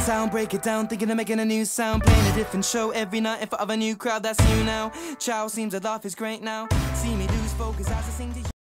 Sound, break it down, thinking of making a new sound. Playing a different show every night in front of a new crowd, that's you now. Chow seems to laugh is great now. See me lose focus as I sing to you.